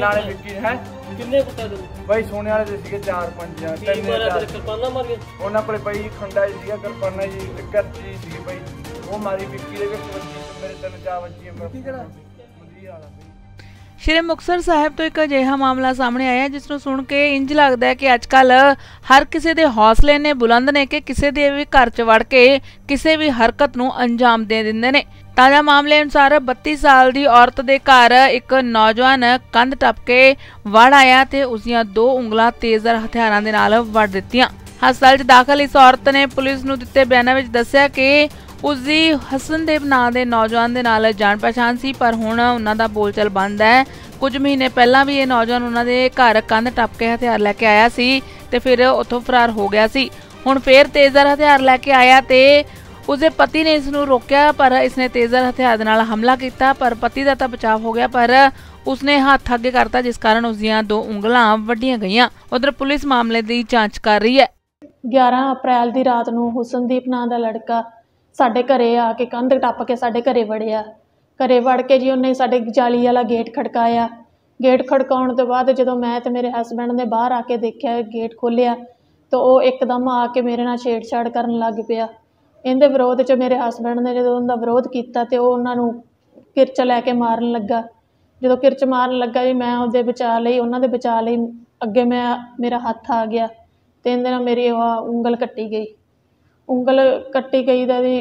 ਨਾਲੇ ਵਿੱਕੀ ਹੈ ਕਿੰਨੇ ਕੁੱਟਿਆ ਤੈਨੂੰ ਬਾਈ ਸੋਨੇ ਵਾਲੇ ਦੇ ਸੀਗੇ ਚਾਰ ਪੰਜ ਜਾਂ ਕੀ ਤਿੰਨ ਮਾਰਿਆ ਚਾਰ। ਤੇਰੇ ਕਿਰਪਾਨਾਂ ਮਾਰੀਆਂ? ਉਹਨਾਂ ਕੋਲੇ ਬਾਈ ਖੰਡਾ ਜੀ ਸੀਗਾ ਕਿਰਪਾਨਾ ਜੀ ਤੇ ਕਰਚੀ ਸੀਗੀ ਬਾਈ। ਉਹ ਮਾਰੀ ਵਿੱਕੀ ਦੇ ਵਿੱਚ ਵੱਜੀ ਤੇ ਮੇਰੇ ਤਿੰਨ ਚਾਰ ਵੱਜੀ ਕੀ ਕਿਹੜਾ? ਮਦੀਰ ਵਾਲਾ ਬਾਈ। ਸ਼੍ਰੀ ਮੁਕਤਸਰ ਸਾਹਿਬ ਤੋਂ ਇੱਕ ਅਜਿਹਾ ਮਾਮਲਾ ਸਾਹਮਣੇ ਆਇਆ ਜਿਸ ਨੂੰ ਸੁਣ ਕੇ ਇੰਜ ਲੱਗਦਾ ਹੈ ਕਿ ਅੱਜਕੱਲ ਹਰ ਕਿਸੇ ਦੇ ਹੌਸਲੇ ਨੇ ਬੁਲੰਦ ਨੇ ਕਿ ਕਿਸੇ ਦੇ ਵੀ ਘਰ 'ਚ ਵੜ ਕੇ ਕਿਸੇ ਵੀ ਹਰਕਤ ਨੂੰ ਅੰਜਾਮ ਦੇ ਦਿੰਦੇ ਨੇ। ਤਾਜ਼ਾ ਮਾਮਲੇ ਅਨੁਸਾਰ 32 ਸਾਲ ਦੀ ਔਰਤ ਦੇ ਘਰ ਇੱਕ ਨੌਜਵਾਨ ਕੰਧ ਟੱਪ ਕੇ ਵੜ ਆਇਆ ਤੇ ਉਸ ਦੀਆਂ ਦੋ ਉਂਗਲਾਂ ਤੇਜ਼ਰ ਹਥਿਆਰਾਂ ਦੇ ਨਾਲ ਵੱਢ ਦਿੱਤੀਆਂ। ਹਸਪਤਾਲ 'ਚ ਦਾਖਲ ਇਸ ਔਰਤ ਨੇ ਪੁਲਿਸ ਨੂੰ ਦਿੱਤੇ ਬਿਆਨਾਂ ਵਿੱਚ ਦੱਸਿਆ ਕਿ ਉਸ ਦੀ ਹਸਨਦੇਵ ਨਾਂ ਦੇ ਨੌਜਵਾਨ ਦੇ ਨਾਲ ਜਾਣ ਪਛਾਣ ਸੀ, ਪਰ ਹੁਣ ਉਹਨਾਂ ਦਾ ਬੋਲਚਾਲ ਬੰਦ ਹੈ। ਕੁਝ ਮਹੀਨੇ ਪਹਿਲਾਂ ਵੀ ਇਹ ਨੌਜਵਾਨ ਉਹਨਾਂ ਦੇ ਘਰ ਕੰਧ ਟੱਪ ਕੇ ਹਥਿਆਰ ਲੈ ਕੇ ਆਇਆ ਸੀ ਤੇ ਫਿਰ ਉੱਥੋਂ ਫਰਾਰ ਹੋ ਗਿਆ ਸੀ। ਹੁਣ ਫੇਰ ਤੇਜ਼ਰ ਹਥਿਆਰ ਲੈ ਕੇ ਆਇਆ ਤੇ ਉਸਦੇ ਪਤੀ ਨੇ ਇਸ ਨੂੰ ਰੋਕਿਆ, ਪਰ ਇਸਨੇ ਤੇਜ਼ਰ ਹਥਿਆਰ ਦੇ ਨਾਲ ਹਮਲਾ ਕੀਤਾ, ਪਰ ਪਤੀ ਦਾ ਤਾਂ ਬਚਾਅ ਹੋ ਗਿਆ, ਪਰ ਉਸਨੇ ਹੱਥ ਅੱਗੇ ਕਰਤਾ, ਜਿਸ ਕਾਰਨ ਉਸ ਦੀਆਂ ਦੋ ਉਂਗਲਾਂ ਵੱਡੀਆਂ ਗਈਆਂ। ਉਧਰ ਪੁਲਿਸ ਮਾਮਲੇ ਦੀ ਜਾਂਚ ਕਰ ਰਹੀ ਹੈ। 11 ਅਪ੍ਰੈਲ ਦੀ ਰਾਤ ਨੂੰ ਹੁਸਨਦੀਪ ਨਾਂ ਦਾ ਲੜਕਾ ਸਾਡੇ ਘਰੇ ਆ ਕੇ ਕੰਧ ਟੱਪ ਕੇ ਸਾਡੇ ਘਰੇ ਵੜਿਆ। ਘਰੇ ਵੜ ਕੇ ਜੀ ਉਹਨੇ ਸਾਡੇ ਜਾਲੀ ਵਾਲਾ ਗੇਟ ਖੜਕਾਇਆ। ਗੇਟ ਖੜਕਾਉਣ ਤੋਂ ਬਾਅਦ ਜਦੋਂ ਮੈਂ ਤੇ ਮੇਰੇ ਹਸਬੰਡ ਨੇ ਬਾਹਰ ਆ ਕੇ ਦੇਖਿਆ, ਗੇਟ ਖੋਲ੍ਹਿਆ, ਤਾਂ ਉਹ ਇੱਕਦਮ ਆ ਕੇ ਮੇਰੇ ਨਾਲ ਛੇੜਛਾੜ ਕਰਨ ਲੱਗ ਪਿਆ। ਇਹਦੇ ਵਿਰੋਧ 'ਚ ਮੇਰੇ ਹਸਬੈਂਡ ਨੇ ਜਦੋਂ ਉਹਦਾ ਵਿਰੋਧ ਕੀਤਾ ਅਤੇ ਉਹ ਉਹਨਾਂ ਨੂੰ ਕਿਰਚ ਲੈ ਕੇ ਮਾਰਨ ਲੱਗਾ। ਜਦੋਂ ਕਿਰਚ ਮਾਰਨ ਲੱਗਾ ਜੀ ਮੈਂ ਉਹਦੇ ਬਚਾਅ ਲਈ, ਉਹਨਾਂ ਦੇ ਬਚਾਅ ਲਈ ਅੱਗੇ ਮੈਂ, ਮੇਰਾ ਹੱਥ ਆ ਗਿਆ ਅਤੇ ਇਹਦੇ ਨਾਲ ਮੇਰੀ ਉਹ ਉਂਗਲ ਕੱਟੀ ਗਈ। ਉਂਗਲ ਕੱਟੀ ਗਈ ਦਾ ਜੀ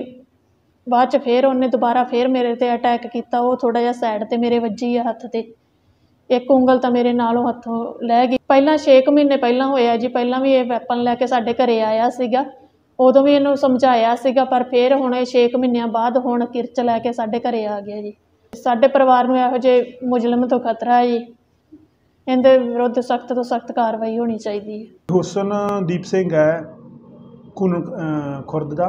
ਬਾਅਦ ਚ ਫਿਰ ਉਹਨੇ ਦੁਬਾਰਾ ਫਿਰ ਮੇਰੇ ਤੇ ਅਟੈਕ ਕੀਤਾ, ਉਹ ਥੋੜ੍ਹਾ ਜਿਹਾ ਸਾਈਡ ਤੇ ਮੇਰੇ ਵੱਜੀ ਆ ਹੱਥ ਤੇ। ਇੱਕ ਉਂਗਲ ਤਾਂ ਮੇਰੇ ਨਾਲੋਂ ਹੱਥੋਂ ਲੈ ਗਈ। ਪਹਿਲਾਂ 6 ਮਹੀਨੇ ਪਹਿਲਾਂ ਹੋਇਆ ਜੀ, ਪਹਿਲਾਂ ਵੀ ਇਹ ਵੈਪਨ ਲੈ ਕੇ ਸਾਡੇ ਘਰੇ ਆਇਆ ਸੀਗਾ। ਉਦੋਂ ਵੀ ਇਹਨੂੰ ਸਮਝਾਇਆ ਸੀਗਾ, ਪਰ ਫੇਰ ਹੁਣ ਇਹ 6 ਮਹੀਨਿਆਂ ਬਾਅਦ ਹੁਣ ਕਿਰਚ ਲੈ ਕੇ ਸਾਡੇ ਘਰੇ ਆ ਗਿਆ ਜੀ। ਸਾਡੇ ਪਰਿਵਾਰ ਨੂੰ ਇਹੋ ਜਿਹੇ ਮੁਜਰਮ ਤੋਂ ਖਤਰਾ ਹੈ ਜੀ। ਇਹਦੇ ਵਿਰੁੱਧ ਸਖਤ ਤੋਂ ਸਖਤ ਕਾਰਵਾਈ ਹੋਣੀ ਚਾਹੀਦੀ ਹੈ। ਹੁਸਨਦੀਪ ਸਿੰਘ ਹੈ, ਖੁਨ ਖੁਰਦ ਦਾ।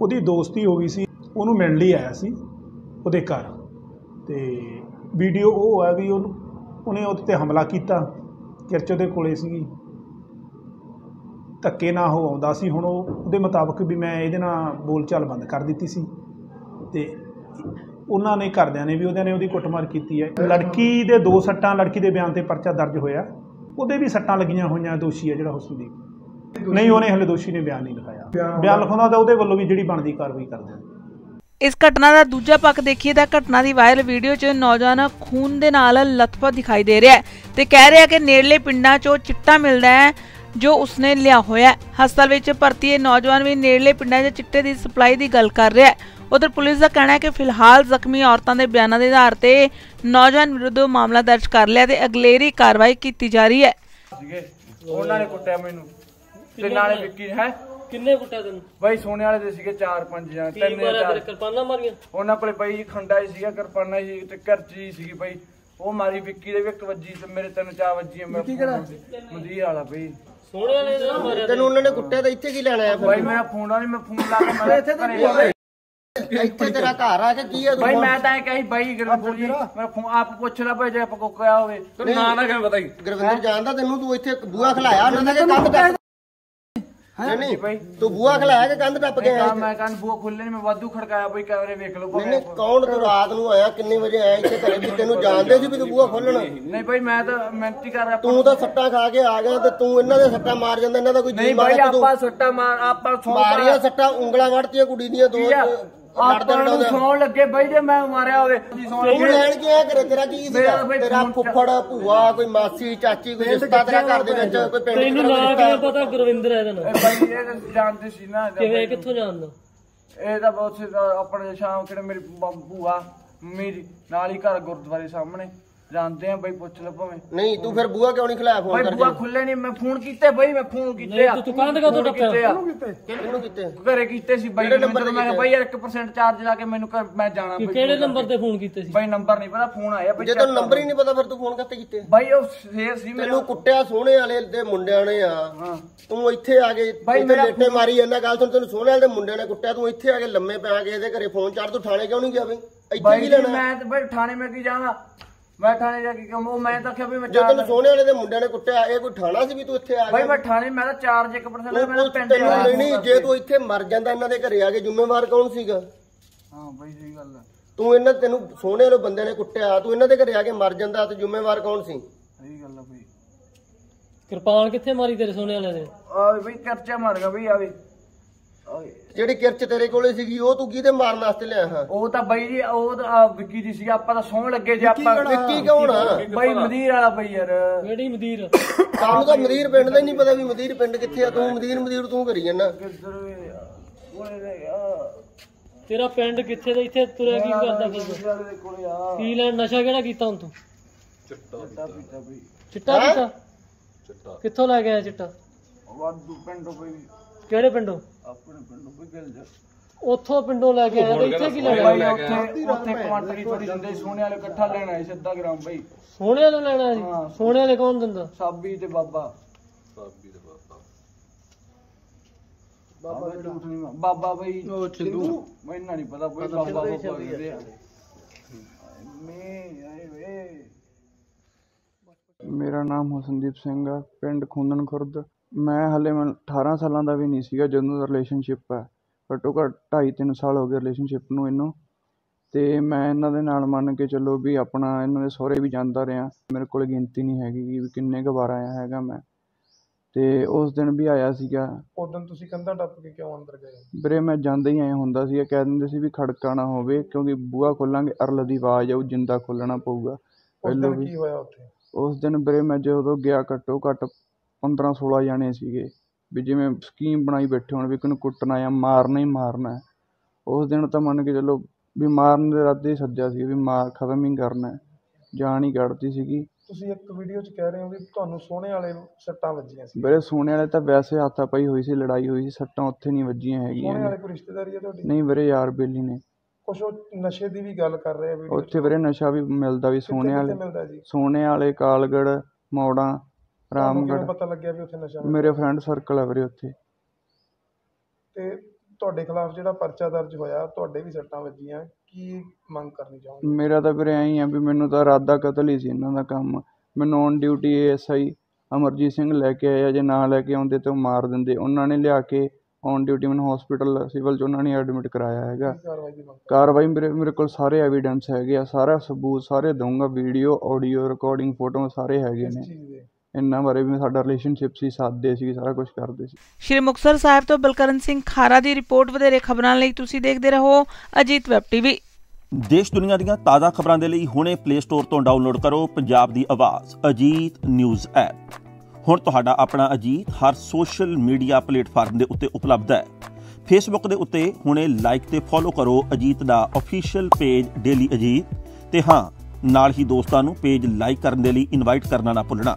ਉਹਦੀ ਦੋਸਤੀ ਹੋ ਗਈ ਸੀ, ਉਹਨੂੰ ਮਿਲਣ ਲਈ ਆਇਆ ਸੀ, ਉਹਦੇ ਘਰ। ਤੇ ਵੀਡੀਓ ਉਹ ਹੈ ਵੀ ਉਹਨੂੰ, ਉਹਨੇ ਉਹਦੇ ਤੇ ਹਮਲਾ ਕੀਤਾ, ਕਿਰਚ ਉਹਦੇ ਕੋਲੇ ਸੀਗੀ। ਧੱਕੇ ਨਾਲ ਉਹ ਆਉਂਦਾ ਸੀ, ਹੁਣ ਉਹ ਉਹਦੇ ਮੁਤਾਬਕ ਵੀ ਮੈਂ ਇਹਦੇ ਨਾਲ ਬੋਲਚਾਲ ਬੰਦ ਕਰ ਦਿੱਤੀ ਸੀ। ਤੇ ਉਹਨਾਂ ਨੇ ਘਰਦਿਆਂ ਨੇ ਵੀ, ਉਹਦਿਆਂ ਨੇ ਉਹਦੀ ਕੁੱਟਮਾਰ ਕੀਤੀ ਹੈ। ਲੜਕੀ ਦੇ ਦੋ ਸੱਟਾਂ, ਲੜਕੀ ਦੇ ਬਿਆਨ ਤੇ ਪਰਚਾ ਦਰਜ ਹੋਇਆ। ਉਹਦੇ ਵੀ ਸੱਟਾਂ ਲੱਗੀਆਂ ਹੋਈਆਂ ਦੋਸ਼ੀ ਹੈ ਜਿਹੜਾ ਹੁਸਨਦੀਪ। ਨਹੀਂ, ਉਹਨੇ ਹਲੇ ਦੋਸ਼ੀ ਨੇ ਬਿਆਨ ਨਹੀਂ ਲਿਖਾਇਆ। ਬਿਆਨ ਲਿਖਾਉਂਦਾ ਤਾਂ ਉਹਦੇ ਵੱਲੋਂ ਵੀ ਜਿਹੜੀ ਬਣਦੀ ਕਾਰਵਾਈ ਕਰਦੇ ਇਸ ਘਟਨਾ ਦਾ ਦੂਜਾ ਪੱਖ ਦੇਖੀਏ ਤਾਂ ਘਟਨਾ ਦੀ ਵਾਇਰਲ ਵੀਡੀਓ 'ਚ ਨੌਜਵਾਨ ਖੂਨ ਦੇ ਨਾਲ ਲਥਪਥ ਦਿਖਾਈ ਦੇ ਰਿਹਾ ਹੈ ਤੇ ਕਹਿ ਰਿਹਾ ਕਿ ਨੇੜਲੇ ਪਿੰਡਾਂ 'ਚੋਂ ਚਿੱਟਾ ਮਿਲਦਾ ਹੈ। ਜੋ ਉਸਨੇ ਲਿਆ ਹੋਇਆ ਹੈ। ਹਸਪਤਾਲ ਵਿੱਚ ਭਰਤੀ ਇਹ ਨੌਜਵਾਨ ਵੀ ਨੇੜਲੇ ਪਿੰਡਾਂ 'ਚ ਚਿੱਟੇ ਦੀ ਸਪਲਾਈ ਦੀ ਗੱਲ ਕਰ ਰਿਹਾ ਹੈ। ਉਧਰ ਪੁਲਿਸ ਦਾ ਕਹਿਣਾ ਹੈ ਕਿ ਫਿਲਹਾਲ ਜ਼ਖਮੀ ਔਰਤਾਂ ਦੇ ਬਿਆਨਾਂ ਦੇ ਆਧਾਰ ਤੇ ਨੌਜਵਾਨ ਵਿਰੁੱਧ ਮਾਮਲਾ ਦਰਜ ਕਰ ਲਿਆ ਤੇ ਅਗਲੇਰੀ ਕਾਰਵਾਈ ਕੀਤੀ ਜਾ ਰਹੀ ਹੈ। ਸੀਗੇ? ਉਹਨਾਂ ਨੇ ਕੁੱਟਿਆ ਮੈਨੂੰ। ਤੇ ਨਾਲੇ ਵਿੱਕੀ ਹੈ? ਕਿੰਨੇ ਕੁੱਟਿਆ ਤੈਨੂੰ? ਬਾਈ ਸੋਨੇ ਵਾਲੇ ਦੇ ਸੀਗੇ ਚਾਰ ਜਾਂ ਤਿੰਨ ਕਿਰਪਾਨਾਂ ਮਾਰੀਆਂ? ਉਹਨਾਂ ਕੋਲੇ ਬਾਈ ਖੰਡਾ ਜੀ ਸੀਗਾ ਕਿਰਪਾਨਾ ਜੀ ਤੇ ਕਰਚੀ ਸੀਗੀ ਬਾਈ। ਉਹ ਮਾਰੀ ਵਿੱਕੀ ਦੇ ਵਿੱਚ ਵੱਜੀ ਤੇ ਮੇਰੇ ਤਿੰਨ ਚਾਰ ਵੱਜੀਆਂ ਵਿੱਕੀ ਕਿਹੜਾ? ਮਦੀਰ ਵਾਲਾ ਬਾਈ। ਸੋਹਣੇ ਵਾਲੇ ਨੇ ਨਾ ਮਾਰਿਆ ਤੈਨੂੰ ਉਹਨਾਂ ਨੇ ਕੁੱਟਿਆ ਤਾਂ ਇੱਥੇ ਕੀ ਲੈਣਾ ਆ ਬਾਈ ਮੈਂ ਫੋਨ ਵਾਲੀ ਮੈਂ ਫੋਨ ਲਾ ਕੇ ਮੈਂ ਇੱਥੇ ਤਾਂ ਫਿਰ ਇੱਥੇ ਤੇਰਾ ਘਰ ਆ ਕੇ ਕੀ ਆ ਤੂੰ ਬਾਈ ਮੈਂ ਤਾਂ ਇਹ ਕਹੀ ਬਾਈ ਗੁਰਵਿੰਦਰ ਜੀ ਮੈਂ ਫੋਨ ਆਪ ਪੁੱਛਦਾ ਭਾਈ ਜੇ ਆਪਾਂ ਕੋ ਕਿਹਾ ਹੋਵੇ। ਨਾ ਨਾ ਕਿਵੇਂ ਪਤਾ ਗੁਰਵਿੰਦਰ ਜਾਣਦਾ ਤੈਨੂੰ ਤੂੰ ਇੱਥੇ ਬੂਆ ਖਲਾਇਆ ਉਹਨਾਂ ਦੇ ਕੰਧ ਟੱਪ ਨਹੀਂ ਨਹੀਂ ਤੂੰ ਬੂਆ ਖਲਾਇਆ ਕਿ ਕੰਧ ਟੱਪ ਕੇ ਆਇਆ ਮੈਂ ਮੈਂ ਕੰਨ ਬੂਆ ਖੁੱਲੇ ਨਹੀਂ ਮੈਂ ਵਾਧੂ ਖੜਕਾਇਆ ਬਾਈ ਕੈਮਰੇ ਵੇਖ ਲਓ ਨਹੀਂ ਨਹੀਂ ਕੌਣ ਤੂੰ ਰਾਤ ਨੂੰ ਆਇਆ ਕਿੰਨੇ ਵਜੇ ਆਇਆ ਇੱਥੇ ਘਰੇ ਵੀ ਤੈਨੂੰ ਜਾਣਦੇ ਸੀ ਵੀ ਤੂੰ ਬੂਆ ਖੋਲਣਾ ਨਹੀਂ ਬਾਈ ਮੈਂ ਤਾਂ ਮਿਹਨਤੀ ਕਰ ਰਿਹਾ। ਤੂੰ ਤਾਂ ਸੱਟਾਂ ਖਾ ਕੇ ਆ ਗਿਆ ਤੇ ਤੂੰ ਇਹਨਾਂ ਦੇ ਸੱਟਾਂ ਮਾਰ ਜਾਂਦਾ ਇਹਨਾਂ ਦਾ ਕੋਈ ਨਹੀਂ ਜੀ ਬਾਈ ਮਾਰਿਆ ਤੂੰ? ਆਪਾਂ ਸੁੱਟਾ ਮਾਰ ਆਪਾਂ ਸੌ ਮਾਰੀਆਂ ਸੱਟਾਂ ਉਂਗਲਾਂ ਵੜਤੀਆਂ ਕੁੜੀ ਦੀਆਂ ਦੋ ਆਪਾਂ ਨੂੰ ਸੌਣ ਲੱਗੇ ਬਾਈ ਜੇ ਮੈਂ ਮਾਰਿਆ ਹੋਵੇ ਜੀ ਸੌਣ ਤੂੰ ਲੈਣ ਕੀ ਆਇਆ ਘਰੇ? ਤੇਰਾ ਕੀ ਮੇਰਾ ਸੀਗਾ? ਬਈ ਤੇਰਾ ਫੋਨ ਚ- ਫੁੱਫੜ ਭੂਆ ਕੋਈ ਮਾਸੀ ਚਾਚੀ ਕੋਈ ਰਿਸ਼ਤਾ ਤੇਰਾ ਘਰ ਦੇ ਵਿੱਚ ਕੋਈ ਪਿੰਡ ਤੈਨੂੰ ਦਾ ਨਾਂ ਰਿਸ਼ਤਾ। ਕਿਵੇਂ ਪਤਾ ਗੁਰਵਿੰਦਰ ਹੈ ਇਹਦਾ ਨਾਂ ਇਹ ਬਾਈ ਇਹ ਤਾਂ ਜਾਣਦੇ ਸੀ ਨਾ ਇਹਦਾ ਕਿਵੇਂ ਬਾਈ। ਕਿੱਥੋਂ ਜਾਣਦਾ? ਇਹ ਤਾਂ ਬਹੁਤ ਸੇ ਆਪਣੇ ਸ਼ਾਮ ਕਿਹੜੇ ਮੇਰੀ ਭੂਆ ਮੇਰੀ ਨਾਲ ਹੀ ਘਰ ਗੁਰਦੁਆਰੇ ਸਾਹਮਣੇ। ਜਾਣਦੇ ਆ ਬਾਈ ਪੁੱਛ ਲਓ ਭਾਵੇਂ। ਨਹੀਂ ਤੂੰ ਫਿਰ ਬੂਆ ਕਿਉਂ ਨਹੀਂ ਖਲਾਇਆ ਫੋਨ ਬਾਈ ਕਰਕੇ? ਬੂਆ ਖੁੱਲੇ ਨਹੀਂ ਮੈਂ ਫੋਨ ਕੀਤੇ ਬਾਈ ਮੈਂ ਫੋਨ ਕੀਤੇ ਆ ਤੂੰ ਦੁਕਾਨ ਤੇ ਕਦੋਂ ਫੋਨ ਟੱਪਿਆ? ਕੀਤੇ ਆ। ਕਿਹਨੂੰ ਕੀਤੇ? ਘਰੇ ਕੀਤੇ ਸੀ ਬਾਈ ਕਿਹੜੇ ਨੰਬਰ ਤੇ ਮੈਂ ਕਿਹਾ? ਬਾਈ ਯਾਰ 1% ਚਾਰਜ ਲਾ ਕੇ ਮੈਨੂੰ ਘਰ- ਮੈਂ ਜਾਣਾ ਕਿ ਬਾਈ ਕਿਹੜੇ ਫੋਨ ਨੰਬਰ ਤੇ ਫੋਨ ਕੀਤੇ ਸੀ? ਬਾਈ ਨੰਬਰ ਨਹੀਂ ਪਤਾ ਫੋਨ ਆਇਆ ਬਾਈ ਜੇ ਤੈਨੂੰ ਨੰਬਰ ਹੀ ਨਹੀਂ ਪਤਾ ਫਿਰ ਤੂੰ ਫੋਨ ਕਰਤੇ ਕੀਤੇ? ਬਾਈ ਉਹ ਸ਼ੇਰ ਸੀ ਮੇਰਾ ਤੈਨੂੰ ਕੁੱਟਿਆ ਸੋਹਣੇ ਵਾਲੇ ਦੇ ਮੁੰਡਿਆਂ ਨੇ ਆ। ਹਾਂ। ਤੂੰ ਇੱਥੇ ਆ ਕੇ ਬਾਈ ਇੱਥੇ ਮੇਰਾ ਲੇਟੇ ਮਾਰੀ ਇਹਨਾਂ ਗੱਲ ਸੁਣ ਤੈਨੂੰ ਸੋਹਣੇ ਵਾਲੇ ਦੇ ਮੁੰਡਿਆਂ ਨੇ ਕੁੱਟਿਆ ਤੂੰ ਇੱਥੇ ਆ ਕੇ ਲੰਮੇ ਪੈ ਕੇ ਇਹਦੇ ਘਰੇ ਫੋਨ ਚਾਰ ਤੂੰ ਥਾਣੇ ਕਿਉਂ ਨਹੀਂ ਗਿਆ ਬਈ? ਇੱਥੇ ਬਾਈ ਕੀ ਜੀ, ਲੈਣਾ? ਮੈਂ ਤੇ ਬਾਈ ਥਾਣੇ ਮੈਂ ਕੀ ਜਾਵਾਂ ਮੈਂ ਥਾਣੇ ਜਾ ਕੇ ਕੰਮ ਉਹ ਮੈਂ ਤਾਂ ਕਿਹਾ ਵੀ ਮੈਂ ਜੇ ਚਾਰ ਤੈਨੂੰ ਸੋਹਣੇ ਵਾਲੇ ਦੇ ਮੁੰਡਿਆਂ ਨੇ ਕੁੱਟਿਆ ਇਹ ਕੋਈ ਥਾਣਾ ਸੀ ਵੀ ਤੂੰ ਇੱਥੇ ਆ ਬਾਈ ਗਿਆ? ਮੈਂ ਥਾਣੇ ਮੈਂ ਤਾਂ ਚਾਰਜ 1% ਉਹ ਮੇਰਾ ਕੁਛ ਪਿੰਡ ਆ। ਨਹੀਂ ਨਹੀਂ ਜੇ ਤੂੰ ਇੱਥੇ ਮਰ ਜਾਂਦਾ ਇਹਨਾਂ ਦੇ ਘਰੇ ਆ ਕੇ ਜ਼ਿੰਮੇਵਾਰ ਕੌਣ ਸੀਗਾ? ਹਾਂ ਬਾਈ ਸਹੀ ਗੱਲ ਆ। ਤੂੰ ਇਹਨਾਂ ਤੈਨੂੰ ਸੋਹਣੇ ਵਾਲੇ ਬੰਦੇ ਨੇ ਕੁੱਟਿਆ ਤੂੰ ਇਹਨਾਂ ਦੇ ਘਰੇ ਆ ਕੇ ਮਰ ਜਾਂਦਾ ਤੇ ਜ਼ਿੰਮੇਵਾਰ ਕੌਣ ਸੀ? ਸਹੀ ਗੱਲ ਆ ਬਈ। ਕਿਰਪਾਨ ਕਿੱਥੇ ਮਾਰੀ ਤੇਰੇ ਸੋਨੇ ਵਾਲੇ ਨੇ? ਆ ਬਈ ਕਰਚਾ ਮਾਰ ਗਿਆ ਬਈ ਆਵੇ ਜਿਹੜੀ ਕਿਰਚ ਤੇਰੇ ਕੋਲੇ ਸੀਗੀ ਉਹ ਤੂੰ ਕਿਹਦੇ ਮਾਰਨ ਵਾਸਤੇ ਲਿਆ ਹਾਂ? ਉਹ ਤਾਂ ਬਈ ਜੀ ਉਹ ਤਾਂ ਆਹ ਵਿੱਕੀ ਦੀ ਸੀ ਆਪਾਂ ਤਾਂ ਸੌਣ ਲੱਗੇ ਜੇ ਆਪਾਂ ਵਿੱਕੀ ਕੌਣ ਆ? ਬਈ ਮਦੀਰ ਵਾਲਾ ਬਈ ਯਾਰ। ਕਿਹੜੀ ਮਦੀਰ? ਸਾਨੂੰ ਤਾਂ ਮਦੀਰ ਪਿੰਡ ਦਾ ਹੀ ਨਹੀਂ ਪਤਾ ਵੀ ਮਦੀਰ ਪਿੰਡ ਕਿੱਥੇ ਆ ਤੂੰ ਮਦੀਰ ਮਦੀਰ ਤੂੰ ਕਰੀ ਜਾਂਦਾ ਕਿੱਧਰ ਵੇ ਕੋਲੇ ਰਹਿ ਗਿਆ। ਤੇਰਾ ਪਿੰਡ ਕਿੱਥੇ ਦਾ ਇੱਥੇ ਤੁਰਿਆ ਕੀ ਕਰਦਾ ਫਿਰ ਵਾਲੇ ਦੇ ਕੋਲੇ ਆ। ਕੀ ਲੈਣ ਨਸ਼ਾ ਕਿਹੜਾ ਕੀਤਾ ਹੁਣ ਤੂੰ? ਚਿੱਟਾ ਪੀਤਾ। ਬਈ। ਚਿੱਟਾ ਪੀਤਾ? ਕਿੱਥੋਂ ਲੈ ਕੇ ਆਇਆ ਚਿੱਟਾ? ਵਾਧੂ ਪਿੰਡੋਂ ਬਈ। ਕਿਹੜੇ ਪਿੰਡੋਂ? ਆਪਣੇ ਪਿੰਡੋਂ ਬਈ ਗਿਲ ਜਾ। ਉੱਥੋਂ ਪਿੰਡੋਂ ਲੈ ਕੇ ਆਇਆ ਤੇ ਇੱਥੇ ਕੀ ਲੈਣਾ? ਬਈ ਉੱਥੇ ਉੱਥੇ ਕੁਆਂਟਲੀ ਥੋੜੀ ਦਿੰਦੇ ਸੋਨੇ ਵਾਲੇ ਇਕੱਠਾ ਲੈਣਾ ਹੈ ਸਿੱਧਾ ਗ੍ਰਾਮ ਬਈ। ਸੋਨੇ ਵਾਲੇ ਲੈਣਾ ਸੀ ਹਾਂ। ਸੋਨੇ ਵਾਲੇ ਕੌਣ ਦਿੰਦਾ? ਸਾਬੀ ਤੇ ਬਾਬਾ। ਸਾਬੀ ਤੇ ਬਾਬਾ। ਬਾਬਾ ਝੂਠ ਨਹੀਂ ਮਾਰ- ਬਾਬਾ ਬਈ ਉਹ ਚੰਦੂ। ਮੈਨੂੰ ਨਹੀਂ ਪਤਾ ਬਾਬਾ ਬਾਬਾ ਕਹਿੰਦੇ ਆ। ਮੇਰਾ ਨਾਮ ਹੁਸਨਦੀਪ ਸਿੰਘ ਆ ਪਿੰਡ ਖੁੰਦਨ ਖੁਰਦ। ਮੈਂ ਹਲੇ ਮੈਂ 18 ਸਾਲਾਂ ਦਾ ਵੀ ਨਹੀਂ ਸੀਗਾ ਜਦੋਂ ਦਾ ਰਿਲੇਸ਼ਨਸ਼ਿਪ ਹੈ ਘੱਟੋ ਘੱਟ 2.5 3 ਸਾਲ ਹੋ ਗਏ ਰਿਲੇਸ਼ਨਸ਼ਿਪ ਨੂੰ ਇਹਨੂੰ। ਤੇ ਮੈਂ ਇਹਨਾਂ ਦੇ ਨਾਲ ਮੰਨ ਕੇ ਚੱਲੋ ਵੀ ਆਪਣਾ ਇਹਨਾਂ ਦੇ ਸਹੁਰੇ ਵੀ ਜਾਂਦਾ ਰਿਹਾ। ਮੇਰੇ ਕੋਲ ਗਿਣਤੀ ਨਹੀਂ ਹੈਗੀ ਵੀ ਕਿੰਨੇ ਕੁ ਵਾਰ ਆਇਆ ਹੈਗਾ ਮੈਂ। ਤੇ ਉਸ ਦਿਨ ਵੀ ਆਇਆ ਸੀਗਾ। ਉਦੋਂ ਤੁਸੀਂ ਕੰਧਾਂ ਟੱਪ ਕੇ ਕਿਉਂ ਅੰਦਰ ਗਏ? ਵੀਰੇ ਮੈਂ ਜਾਂਦਾ ਹੀ ਐਂ ਹੁੰਦਾ ਸੀ ਕਹਿ ਦਿੰਦੇ ਸੀ ਵੀ ਖੜਕਾ ਨਾ ਹੋਵੇ ਕਿਉਂਕਿ ਬੂਹਾ ਖੋਲਾਂਗੇ ਅਰਲ ਦੀ ਆਵਾਜ਼ ਆਊ ਜਿੰਦਾ ਖੋਲਣਾ ਪਊਗਾ। ਉਸ ਪਹਿਲਾਂ ਦਿਨ ਵੀ ਕੀ ਹੋਇਆ ਉੱਥੇ? ਉਸ ਦਿਨ ਵੀਰੇ ਮੈਂ ਜਦੋਂ ਗਿਆ ਘੱਟੋ ਘੱਟ 15 16 ਜਾਣੇ ਸੀਗੇ ਵੀ ਜਿਵੇਂ ਸਕੀਮ ਬਣਾਈ ਬੈਠੇ ਹੋਣ ਵੀ ਕਿਹਨੂੰ ਕੁੱਟਣਾ ਜਾਂ ਮਾਰਨਾ ਹੀ ਮਾਰਨਾ। ਉਸ ਦਿਨ ਤਾਂ ਮੰਨ ਕੇ ਚੱਲੋ ਵੀ ਮਾਰਨ ਦੇ ਇਰਾਦੇ ਹੀ ਸੱਜਿਆ ਸੀ ਵੀ ਮਾਰ ਖਤਮ ਹੀ ਕਰਨਾ। ਜਾਨ ਹੀ ਕੱਢਤੀ ਸੀਗੀ ਤੁਸੀਂ ਇੱਕ ਵੀਡੀਓ 'ਚ ਕਹਿ ਰਹੇ ਹੋ ਵੀ ਤੁਹਾਨੂੰ ਸੋਹਣੇ ਵਾਲੇ ਸੱਟਾਂ ਵੱਜੀਆਂ ਸੀ ਵੀਰੇ ਸੋਨੇ ਵਾਲੇ ਤਾਂ ਵੈਸੇ ਹਾਥਾਪਾਈ ਹੋਈ ਸੀ ਲੜਾਈ ਹੋਈ ਸੀ ਸੱਟਾਂ ਉੱਥੇ ਨਹੀਂ ਵੱਜੀਆਂ ਹੈਗੀਆਂ ਸੋਹਣੇ ਵਾਲੇ ਨੇ। ਕੋਈ ਰਿਸ਼ਤੇਦਾਰੀ ਹੈ ਤੁਹਾਡੀ ਨਹੀਂ ਵੀਰੇ ਯਾਰ ਬੇਲੀ ਨੇ ਕੁਛ ਉਹ ਨਸ਼ੇ ਦੀ ਵੀ ਗੱਲ ਕਰ ਰਹੇ ਆ ਵੀਡੀਓ ਉੱਥੇ ਵੀਰੇ ਨਸ਼ਾ ਵੀ ਮਿਲਦਾ ਵੀ ਸੋਨੇ ਵਾਲੇ ਮਿਲਦਾ ਜੀ ਸੋਨੇ ਵਾਲੇ ਕਾਲਗੜ ਮੌੜਾਂ ਤੁਹਾਨੂੰ ਕਿਵੇਂ ਰਾਮਗੜ੍ਹ। ਪਤਾ ਲੱਗਿਆ ਵੀ ਉੱਥੇ ਨਸ਼ਾ? ਮੇਰੇ ਫਰੈਂਡ ਸਰਕਲ ਆ ਵੀਰੇ ਉੱਥੇ। ਤੇ ਤੁਹਾਡੇ ਖਿਲਾਫ ਜਿਹੜਾ ਪਰਚਾ ਦਰਜ ਹੋਇਆ ਤੁਹਾਡੇ ਵੀ ਸੱਟਾਂ ਵੱਜੀਆਂ ਕੀ ਮੰਗ ਕਰਨੀ ਚਾਹੋਗੇ? ਮੇਰਾ ਤਾਂ ਵੀਰੇ ਐਂ ਹੀ ਆ ਵੀ ਮੈਨੂੰ ਤਾਂ ਇਰਾਦਾ ਕਤਲ ਹੀ ਸੀ ਇਹਨਾਂ ਦਾ ਕੰਮ। ਮੈਨੂੰ on duty ASI Amarjit Singh ਲੈ ਕੇ ਆਇਆ ਜੇ ਨਾ ਲੈ ਕੇ ਆਉਂਦੇ ਤਾਂ ਉਹ ਮਾਰ ਦਿੰਦੇ। ਉਹਨਾਂ ਨੇ ਲਿਆ ਕੇ ਔਨ ਡਿਊਟੀ ਮੈਨੂੰ ਹਸਪੀਟਲ ਸਿਵਲ 'ਚ ਉਹਨਾਂ ਨੇ ਐਡਮਿਟ ਕਰਾਇਆ ਹੈਗਾ। ਕੀ ਕਾਰਵਾਈ ਦੀ ਮੰਗ? ਕਾਰਵਾਈ ਮੇਰੇ ਮੇਰੇ ਕੋਲ ਸਾਰੇ ਐਵੀਡੈਂਸ ਹੈਗੇ ਆ ਸਾਰਾ ਸਬੂਤ ਸਾਰੇ ਦਊਂਗਾ ਵੀਡੀਓ ਆਡੀਓ ਰਿਕਾਰਡਿੰਗ ਫੋਟੋ ਸਾਰੇ ਹੈਗੇ ਨੇ। ਚੀਜ਼ ਦੇ? ਇਹਨਾਂ ਬਾਰੇ ਵੀ ਸਾਡਾ ਰਿਲੇਸ਼ਨਸ਼ਿਪ ਸੀ ਸਾਦੇ ਸੀ ਸਾਰਾ ਕੁਝ ਕਰਦੇ ਸੀ। ਸ਼੍ਰੀ ਮੁਕਤਸਰ ਸਾਹਿਬ ਤੋਂ ਬਲਕਰਨ ਸਿੰਘ ਖਾਰਾ ਦੀ ਰਿਪੋਰਟ ਵਧੇਰੇ ਖਬਰਾਂ ਲਈ ਤੁਸੀਂ ਦੇਖਦੇ ਰਹੋ ਅਜੀਤ ਵੈਬ ਟੀਵੀ। ਦੇਸ਼ ਦੁਨੀਆ ਦੀਆਂ ਤਾਜ਼ਾ ਖਬਰਾਂ ਦੇ ਲਈ ਹੁਣੇ ਪਲੇ ਸਟੋਰ ਤੋਂ ਡਾਊਨਲੋਡ ਕਰੋ ਪੰਜਾਬ ਦੀ ਆਵਾਜ਼ ਅਜੀਤ ਨਿਊਜ਼ ਐਪ। ਹੁਣ ਤੁਹਾਡਾ ਆਪਣਾ ਅਜੀਤ ਹਰ ਸੋਸ਼ਲ ਮੀਡੀਆ ਪਲੇਟਫਾਰਮ ਦੇ ਉੱਤੇ ਉਪਲਬਧ ਹੈ। ਫੇਸਬੁੱਕ ਦੇ ਉੱਤੇ ਹੁਣੇ ਲਾਈਕ ਤੇ ਫੋਲੋ ਕਰੋ ਅਜੀਤ ਦਾ ਅਫੀਸ਼ੀਅਲ ਪੇਜ ਡੇਲੀ ਅਜੀਤ ਤੇ ਹਾਂ ਨਾਲ ਹੀ ਦੋਸਤਾਂ ਨੂੰ ਪੇਜ ਲਾਈਕ ਕਰਨ ਦੇ ਲਈ ਇਨਵਾਈਟ ਕਰਨਾ ਨਾ ਭੁੱਲਣਾ।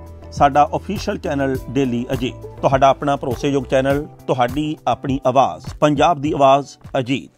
ਸਾਡਾ ਅਫੀਸ਼ੀਅਲ ਚੈਨਲ ਡੇਲੀ ਅਜੀਤ ਤੁਹਾਡਾ ਆਪਣਾ ਭਰੋਸੇਯੋਗ ਚੈਨਲ ਤੁਹਾਡੀ ਆਪਣੀ ਆਵਾਜ਼, ਪੰਜਾਬ ਦੀ ਆਵਾਜ਼ ਅਜੀਤ।